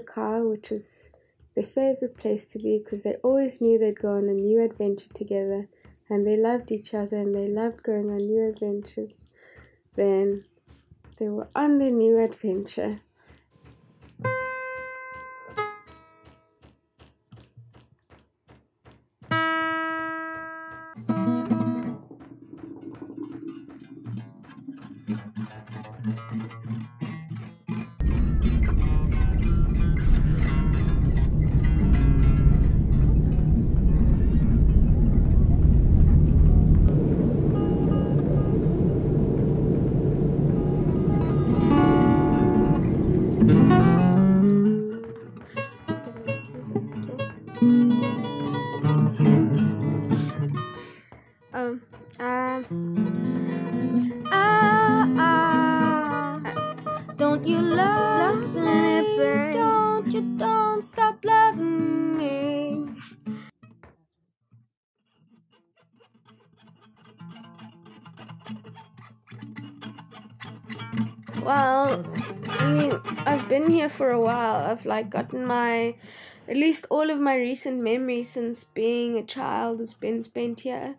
car, which was their favorite place to be because they always knew they'd go on a new adventure together and they loved each other and they loved going on new adventures. Then they were on their new adventure. Um, um, Ah, ah, don't you love, me? Don't you don't stop loving me. Well, I mean, I've been here for a while. I've like gotten my, at least all of my recent memories since being a child has been spent here.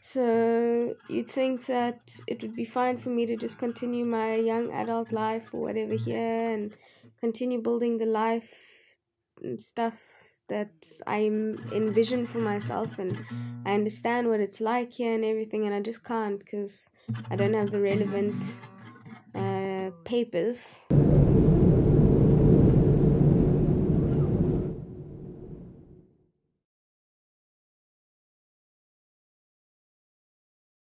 So you'd think that it would be fine for me to just continue my young adult life or whatever here and continue building the life and stuff that I envision for myself and I understand what it's like here and everything and I just can't because I don't have the relevant papers.